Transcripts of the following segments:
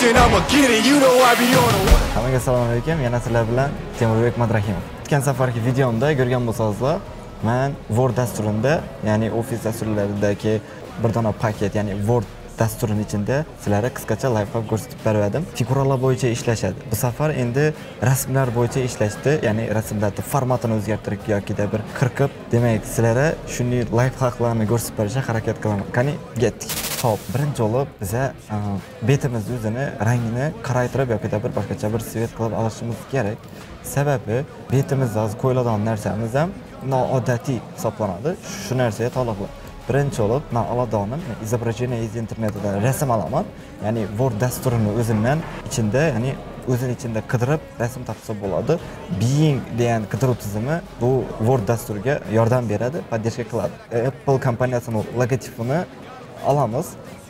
mission, I'ma get it. You know I be on the. Hammaga assalomu alaykum. Yana sizlar bilan Temurbek Madrahimov. O'tgan safargi videomda ko'rgan bo'lsangizlar, men Word dasturimda, ya'ni Office dasturlaridagi bir dona paket, ya'ni Word dasturini ichida sizlarga qisqacha layfhak ko'rsatib berdim. Figuralar bo'yicha ishlashadi. Bu safar endi rasmlar bo'yicha ishlashdi, ya'ni rasmlarni formatini o'zgartirib yokida bir qirqib, demak, sizlarga shunday layfhaklarni ko'rsatib berishga harakat qilaman. Qani, ketdik. Xo'p, birinchi bo'lib biza e, betimizni o'zini rangini qaraytirib yokida bir boshqacha bir svet qilib olishimiz kerak. Sababi betimizda hozir qo'yiladigan narsamiz ham noodatiy hisoblanadi. Shu narsaga taalluqli. birinchi bo'lib man oladiganim изображение из internetidan rasm olaman ya'ni word dasturini o'zimdan ichida ya'ni o'zini ichida qidirib rasm topsa bo'ladi being degan qidiruv tizimi bu word dasturiga yordam beradi поддержка qiladi apple kompaniyasini logotipini olamiz.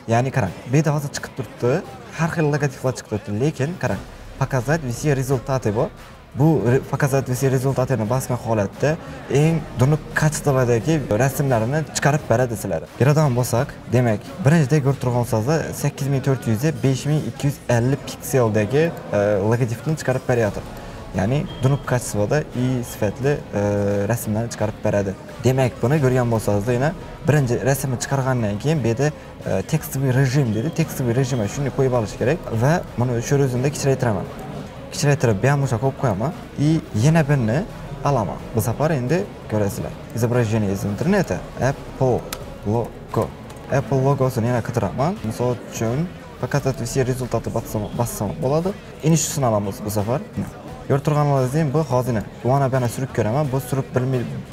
Ya'ni qarang bu yerda hozir chiqib turibdi. Har xil logotiplar chiqib turibdi lekin qarang показать все результаты bor bu. Показать все результатini bosgan holatda eng dunuk kачестводagi rasmlarini chiqarib beradi sizlarga beradigan bo'lsak demak birinchida ko'rib turgan bo'lsangizlar sakkiz ming to'rt yuz besh ming ikki yuz ellik pikseldagi e, logotipni chiqarib beryapti. Ya'ni dunub kачествоda и sifatli e, rasmlarni chiqarib beradi. Demak buni ko'rgan bo'lsangizlar yana birinchi rasmni chiqargandan keyin bu yerda e, tekstовый rejim dedi. Tekstовый rejimga shuni qo'yib olish kerak va buni shu rezimda kichraytiraman. Kichraytirib bu ham o'sha qo'yib qo'yaman. И yana birini olaman bu safar endi ko'rasizlar. Изображение из интернета apple logo. Apple logosini yana qidiraman misol uchun показать все результаты bossam bo'ladi. Inishusini olamiz bu safar. Ko'rib turganingizdek bu xozina mana bana surib ko'raman bu surib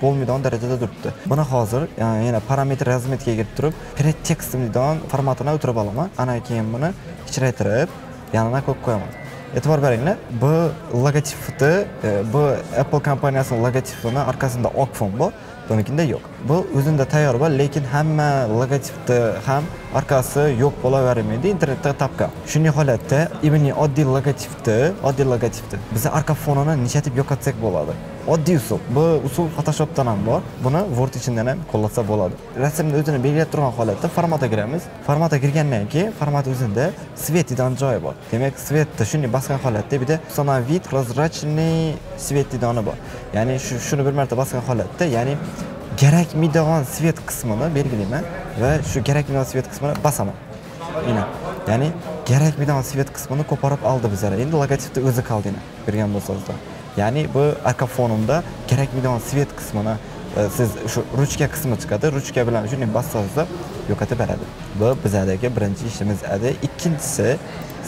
bo'lmaydigan darajada turibdi. Buni hozir yana parametr razmetga kirib turib pretekst deydigan formatini o'tirib olaman. Ana keyin buni kichraytirib yanada ko'p qo'yaman. E'tibor beringlar bu logotipni e, bu apple kompaniyasini logotipini orqasida oq fon bor bunikida yo'q. Bu o'zida tayyor bor lekin hamma logotipni ham orqasi yo'q bo'lavermaydi internetda topgan. Shunday holatda именно oddiy logotipni oddiy logotipni biza arka fonini nechatib yo'qotsak bo'ladi. Oddiy usul. Bu usul photoshopdan ham bor. Buni word ichidan ham qo'llatsa bo'ladi. Rasmni o'zini belgilab turgan holatda formatga kiramiz. Formatga kirgandan keyin format o'zida svet joyi bor. Demak svetni shunday bosgan holatda bitta установить прозрачный svet didoni bor. Ya'ni shu shuni bir marta bosgan holatda ya'ni kerakmaydigan svet qismini belgilayman va shu kerakmaydigan svet qismini bosaman. Ya'ni kerakmaydigan svet qismini ko'parib oldi bizlar. Endi logotipni o'zi qoldi bergan bo'lsangizlar ya'ni bu arka fonimda bo'lgan svet qismini e, siz shu ruchka qismi chiqadi ruchka bilan shunday bossangizda yo'qotib beradi. Bu bizadagi birinchi ishimiz edi. Ikkinchisi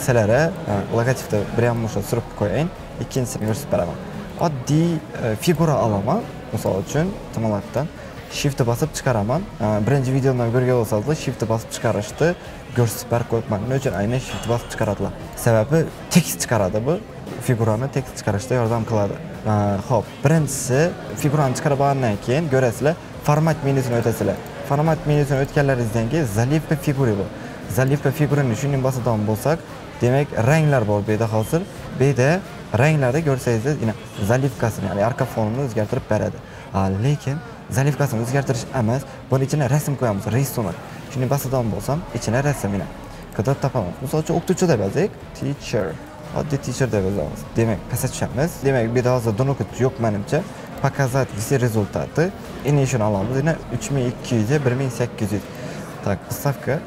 sizlarga e, logotipni bir ham o'sha surib qo'yayin ikkinchisini ko'rsatib beraman. Oddiy e, figura olaman. Misol uchun tumaloqdan shiftni bosib chiqaraman. Birinchi videodan ko'rgan bo'lsangizlar shiftni bosib chiqarishni ko'rsatib berib qo'yibman. Nima uchun aynan shiftni bosib chiqaradilar sababi tekst chiqaradi bu. Figurani tekst chiqarishda yordam qiladi. Ho'p birinchisi figurani chiqarib olgandan keyin ko'rasizlar format menyusini o'tasizlar format menyusini o'tganlaringizdan keyin zaливка figura bor zaливка figurini shunday bosadigan bo'lsak demak ranglar bor bu yerda hozir. Bu yerda ranglarni ko'rsangiz zalivkasini ya'ni arka fonini o'zgartirib beradi. Lekin zalivkasini o'zgartirish emas buni ichiga rasm qo'yamiz рисунок shuni bosadigan bo'lsam ichida rasm qidirib topaman. Misol uchun o'qituvchi deb yozaylik teacher. oddiy teacher deb yozamiz demak pastga tushamiz demak bu yerda hozir dunuk yo'q manimcha показать все результаты endi shuni olamiz yana uch ming ikki yuz bir ming sakkiz yuz так ставка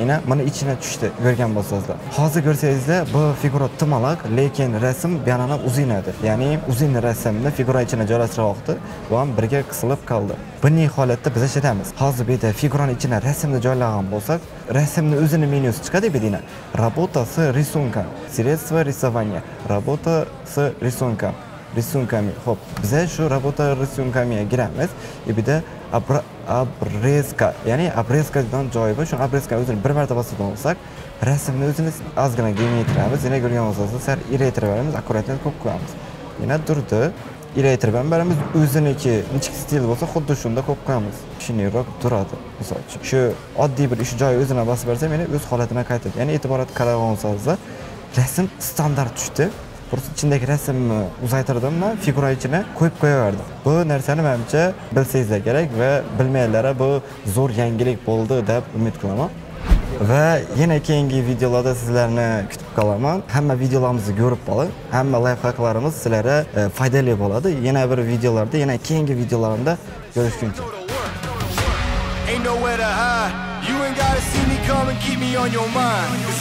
yana mana ichine tushdi ko'rgan bo'lsangizlar hozir ko'rsangizlar bu figura tumaloq lekin rasm buyoqdan uzinadi ya'ni uzun rasmni figura ichine joylashtiryapti bu ham birga qisilib qoldi bunday holatda biz ishlatamiz hozir bu yerda figurani ichine rasmni joylagan bo'lsak rasmni o'zini menyusi chiqadi bu yerda работа с рисунком средство рисования работа с рисунком рисунками ho'p biza shu работа рисунками kiramiz и bu yerda обрезка ya'ni обрезка joyi bor shu обрезкаni o'zini bir marta bosadigan bo'lsak rasmni o'zini ozgina kengaytiramiz yana ko'rgan bo'lsangiz sal iraytirib beramiz akkuratni ko'p qo'yamiz yana turdi iraytirib ham beramiz o'ziniki nechki stil bo'lsa xuddi shunda ko'p qo'yamiz shundayroq turadi misol uchun. Shu oddiy bir ish joyi o'zini bosib bersam yana o'z holatini qaytadi. Ya'ni e'tiborli qaragan bo'lsangiz rasm standart tushdi. Просто ichindagi rasmni uzaytirdimda figura ichine qo'yib qo'yaverdim. Bu narsani manimcha bilsangizlar kerak va bilmaganlar bu zo'r yangilik bo'ldi deb umid qilaman. Va yana keyingi videolarda sizlarni kutib qolaman. Hamma videolarimizni ko'rib qoling. Hamma layfhaklarimiz sizlarga e, foydali bo'ladi. Yana bir videolarda yana keyingi videolarimda ko'rishguncha Ain't nowhere to hide. You ain't gotta see me come and keep me on your mind.